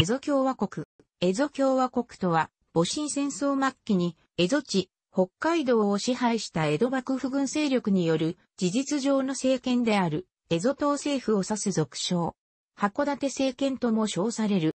エゾ共和国。エゾ共和国とは、戊辰戦争末期に、エゾ地、北海道を支配した江戸幕府軍勢力による事実上の政権である、エゾ島政府を指す俗称。函館政権とも称される。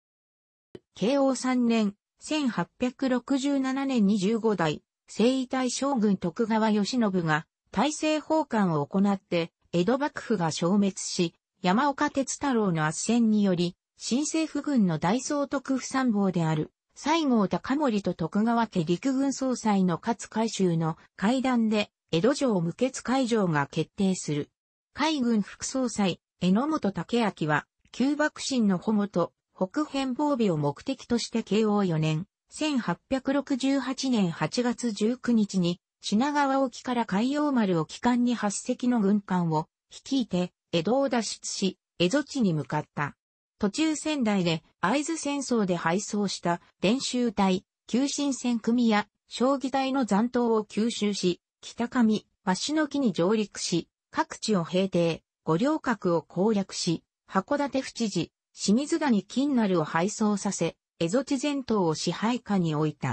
慶応3年、1867年に15代、征夷大将軍徳川義信が、大政奉還を行って、江戸幕府が消滅し、山岡鉄太郎の圧戦により、新政府軍の大総督府参謀である、西郷隆盛と徳川家陸軍総裁の勝海舟の会談で、江戸城無血会場が決定する。海軍副総裁、榎本武明は、旧幕臣の保護と北辺防備を目的として慶応4年、1868年8月19日に、品川沖から海洋丸を機関に8隻の軍艦を率いて、江戸を脱出し、江戸地に向かった。途中仙台で会津戦争で敗走した伝習隊、急進戦組や将棋隊の残党を吸収し、北上、鷲の木に上陸し、各地を平定、五稜郭を攻略し、函館府知事、清水谷金成を敗走させ、蝦夷地全島を支配下に置いた。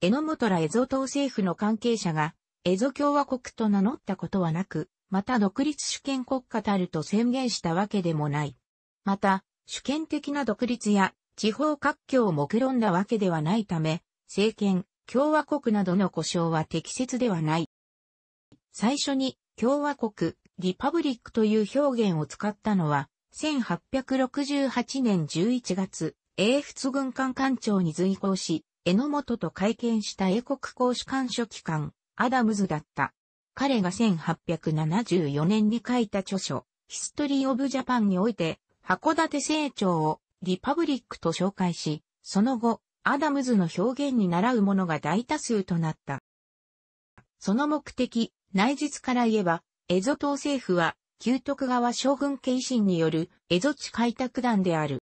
榎本ら蝦夷島政府の関係者が、蝦夷共和国と名乗ったことはなく、また独立主権国家たると宣言したわけでもない。また、主権的な独立や地方割拠を目論んだわけではないため、政権、共和国などの故障は適切ではない。最初に共和国、リパブリックという表現を使ったのは、1868年11月、英仏軍艦艦長に随行し、榎本と会見した英国公使館書記官、アダムズだった。彼が1874年に書いた著書、ヒストリー・オブ・ジャパンにおいて、函館成長をリパブリックと紹介し、その後、アダムズの表現に習うものが大多数となった。その目的、内実から言えば、エゾ島政府は、旧徳川将軍家維新によるエゾ地開拓団である。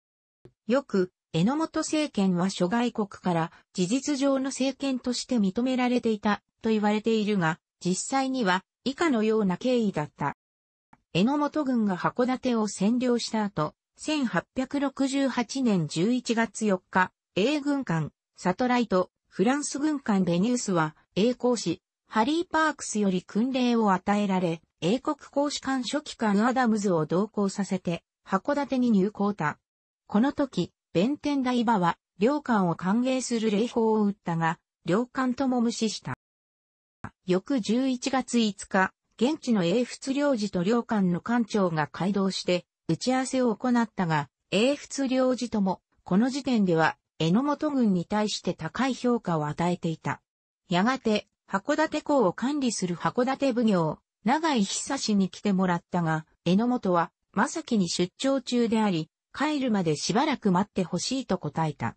よく、榎本政権は諸外国から事実上の政権として認められていたと言われているが、実際には以下のような経緯だった。榎本軍が函館を占領した後、1868年11月4日、英軍艦、サトライト、フランス軍艦ベニウスは、英公使、ハリー・パークスより訓令を与えられ、英国公使館書記官アダムズを同行させて、函館に入港た。この時、弁天大馬は、領艦を歓迎する礼法を打ったが、領艦とも無視した。翌11月5日、現地の英仏領事と領艦の艦長が街道して打ち合わせを行ったが、英仏領事ともこの時点では榎本軍に対して高い評価を与えていた。やがて函館港を管理する函館奉行、長井久志に来てもらったが、榎本は正木に出張中であり、帰るまでしばらく待ってほしいと答えた。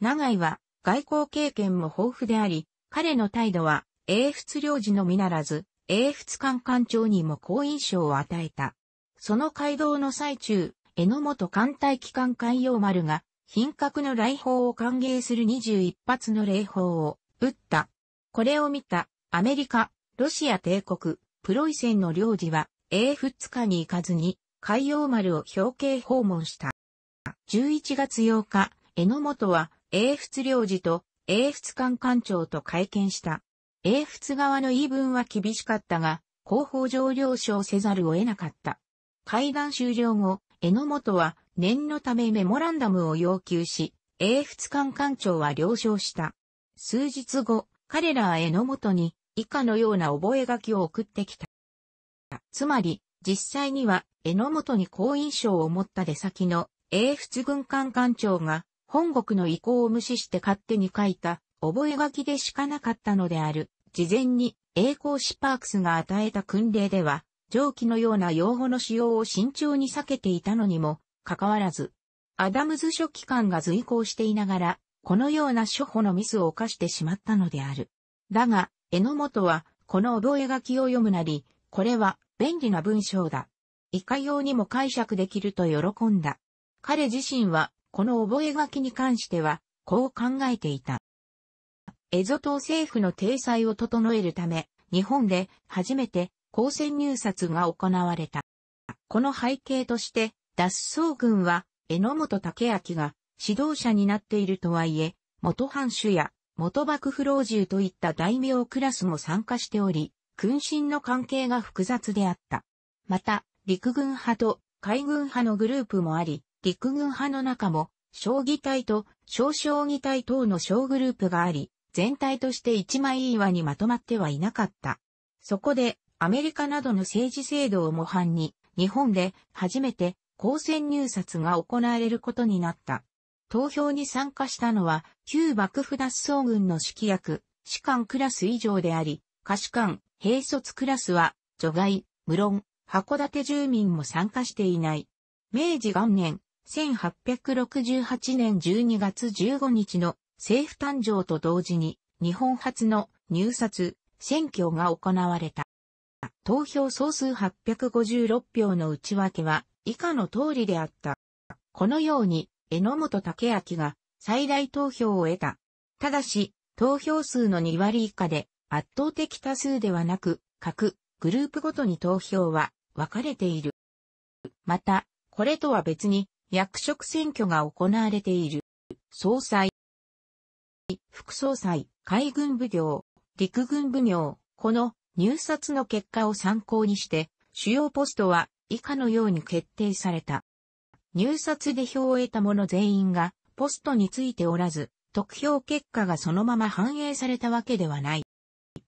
長井は外交経験も豊富であり、彼の態度は英仏領事のみならず、英仏艦艦長にも好印象を与えた。その街道の最中、榎本艦隊機関海洋丸が、品格の来訪を歓迎する21発の礼砲を撃った。これを見たアメリカ、ロシア帝国、プロイセンの領事は、英仏艦に行かずに、海洋丸を表敬訪問した。11月8日、榎本は、英仏領事と、英仏艦艦長と会見した。英仏側の言い分は厳しかったが、広報上了承せざるを得なかった。会談終了後、榎本は念のためメモランダムを要求し、英仏艦艦長は了承した。数日後、彼らは榎本に以下のような覚書を送ってきた。つまり、実際には榎本に好印象を持った出先の英仏軍艦艦長が本国の意向を無視して勝手に書いた覚書でしかなかったのである。事前に栄光シパークスが与えた訓令では、上記のような用語の使用を慎重に避けていたのにも、かかわらず、アダムズ書記官が随行していながら、このような処方のミスを犯してしまったのである。だが、榎本は、この覚書を読むなり、これは便利な文章だ。いかようにも解釈できると喜んだ。彼自身は、この覚書に関しては、こう考えていた。エゾ島政府の体裁を整えるため、日本で初めて公船入札が行われた。この背景として、脱走軍は、榎本武明が指導者になっているとはいえ、元藩主や元幕府老中といった大名クラスも参加しており、君臣の関係が複雑であった。また、陸軍派と海軍派のグループもあり、陸軍派の中も、将棋隊と小将棋隊等の小グループがあり、全体として一枚岩にまとまってはいなかった。そこで、アメリカなどの政治制度を模範に、日本で初めて公選入札が行われることになった。投票に参加したのは、旧幕府脱走軍の指揮役、士官クラス以上であり、下士官、兵卒クラスは、除外、無論、函館住民も参加していない。明治元年、1868年12月15日の政府誕生と同時に、日本初の入札、選挙が行われた。投票総数856票の内訳は以下の通りであった。このように、榎本武明が最大投票を得た。ただし、投票数の2割以下で圧倒的多数ではなく、各グループごとに投票は分かれている。また、これとは別に役職選挙が行われている。総裁、副総裁、海軍奉行、陸軍奉行、この入札の結果を参考にして、主要ポストは以下のように決定された。入札で票を得た者全員がポストについておらず、得票結果がそのまま反映されたわけではない。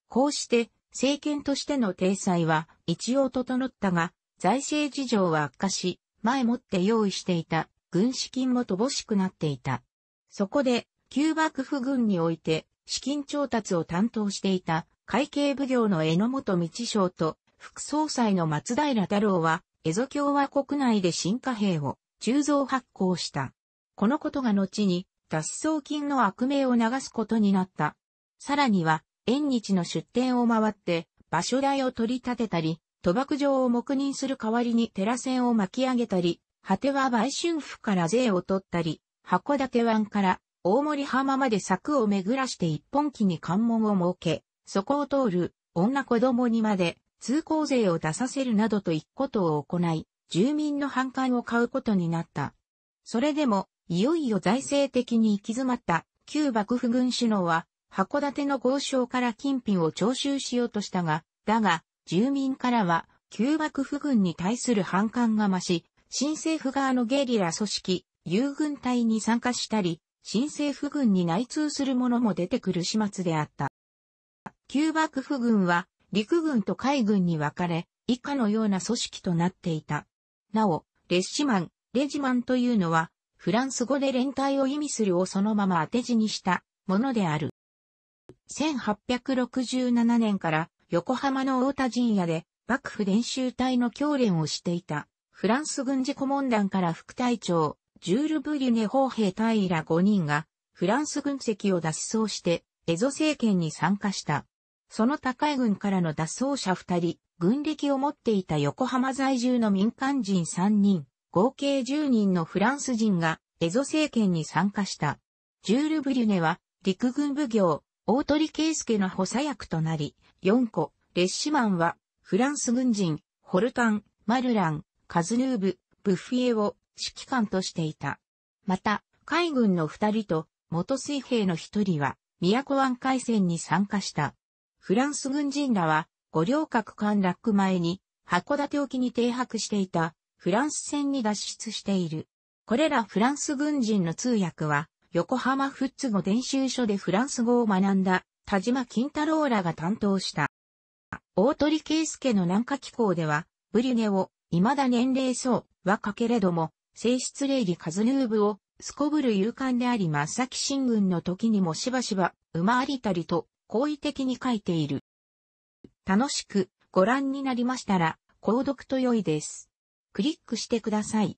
こうして政権としての体裁は一応整ったが、財政事情は悪化し、前もって用意していた軍資金も乏しくなっていた。そこで、旧幕府軍において資金調達を担当していた会計奉行の榎本道章と副総裁の松平太郎は、蝦夷共和国内で新貨幣を鋳造発行した。このことが後に脱走金の悪名を流すことになった。さらには、縁日の出店を回って場所代を取り立てたり、賭博場を黙認する代わりに寺線を巻き上げたり、果ては売春府から税を取ったり、函館湾から大森浜まで柵を巡らして一本木に関門を設け、そこを通る女子供にまで通行税を出させるなどといくことを行い、住民の反感を買うことになった。それでも、いよいよ財政的に行き詰まった旧幕府軍首脳は、函館の豪商から金品を徴収しようとしたが、だが、住民からは、旧幕府軍に対する反感が増し、新政府側のゲリラ組織、遊軍隊に参加したり、新政府軍に内通する者も出てくる始末であった。旧幕府軍は、陸軍と海軍に分かれ、以下のような組織となっていた。なお、レッシマン、レジマンというのは、フランス語で連隊を意味するをそのまま当て字にしたものである。1867年から横浜の大田陣屋で幕府伝習隊の教練をしていたフランス軍事顧問団から副隊長ジュール・ブリュネ砲兵隊ら5人がフランス軍籍を脱走してエゾ政権に参加した。その高い軍からの脱走者2人、軍歴を持っていた横浜在住の民間人3人、合計10人のフランス人がエゾ政権に参加した。ジュール・ブリュネは陸軍奉行、大鳥圭介の補佐役となり、4個、レッシマンはフランス軍人、ホルタン、マルラン、カズヌーブ、ブッフィエを指揮官としていた。また、海軍の2人と元水兵の1人は、都湾海戦に参加した。フランス軍人らは五稜郭陥落前に函館沖に停泊していたフランス船に脱出している。これらフランス軍人の通訳は横浜フッツ語伝習所でフランス語を学んだ田島金太郎らが担当した。大鳥圭介の南下機構ではブリュネを未だ年齢層若けれども性質礼儀カズヌーブをすこぶる。勇敢であり真っ先進軍の時にもしばしば馬ありたりと好意的に書いている。楽しくご覧になりましたら、購読と良いです。クリックしてください。